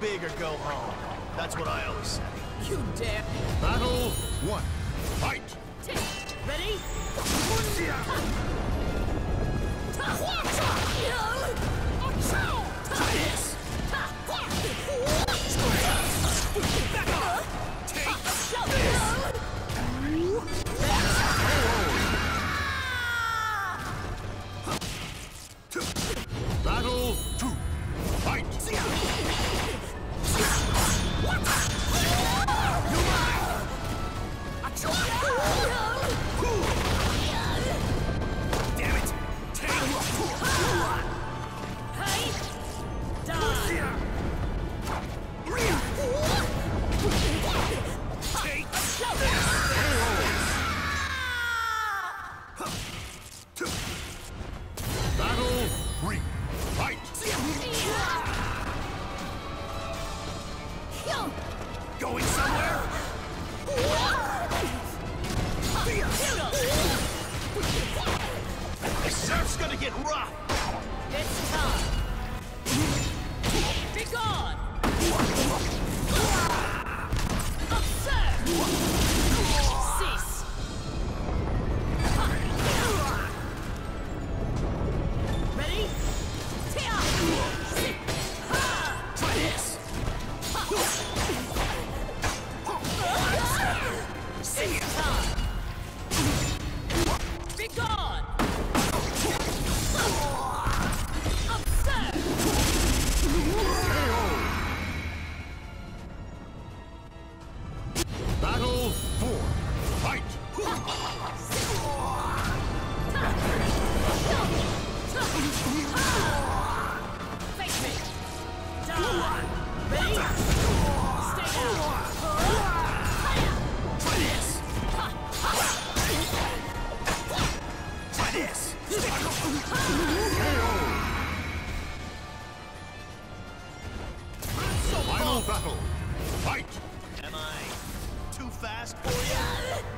big or go home. That's what I always say. You dare. Battle one. Fight! Ready? Fight! Going somewhere? The surf's gonna get rough! It's time. Be gone. Absurd. Final battle. Fight! Am I too fast for you?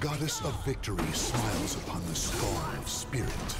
goddess of victory smiles upon the scorn of spirit.